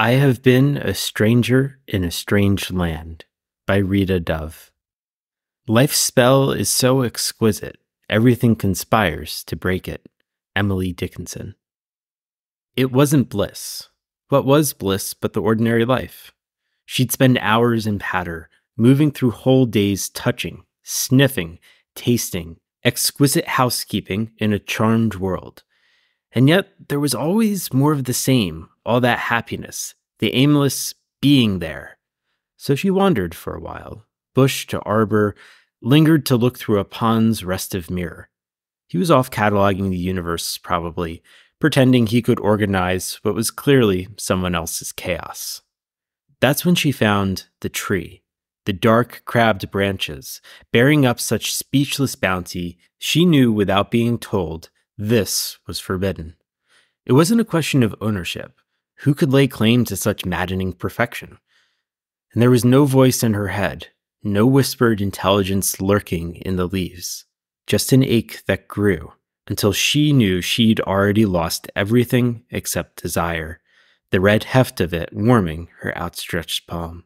I Have Been a Stranger in a Strange Land by Rita Dove. Life's spell is so exquisite, everything conspires to break it. Emily Dickinson. It wasn't bliss. What was bliss but the ordinary life? She'd spend hours in patter, moving through whole days touching, sniffing, tasting, exquisite housekeeping in a charmed world. And yet there was always more of the same, all that happiness, the aimless being there. So she wandered for a while, bush to arbor, lingered to look through a pond's restive mirror. He was off cataloging the universe, probably, pretending he could organize what was clearly someone else's chaos. That's when she found the tree, the dark, crabbed branches, bearing up such speechless bounty, she knew without being told this was forbidden. It wasn't a question of ownership. Who could lay claim to such maddening perfection? And there was no voice in her head, no whispered intelligence lurking in the leaves, just an ache that grew until she knew she'd already lost everything except desire, the red heft of it warming her outstretched palm.